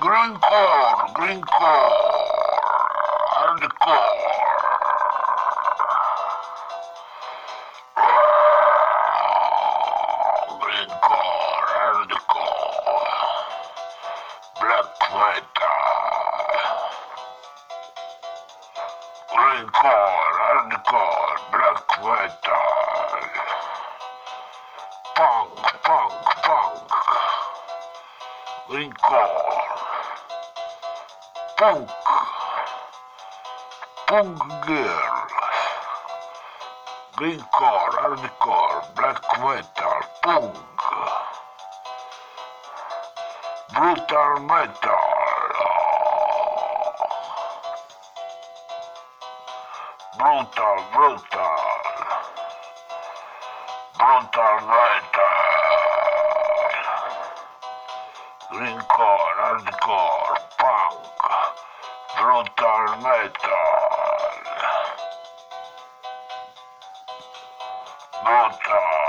grindcore, greencore, hardcore. Grindcore, hardcore, black metal. Grindcore, hardcore, black metal. Punk, punk, punk. Grindcore. Punk. Punk girl. Greencore, hardcore, black metal, punk. Brutal metal. Brutal, brutal. Brutal metal. Grindcore, hardcore, punk. Brutal metal. Brutal.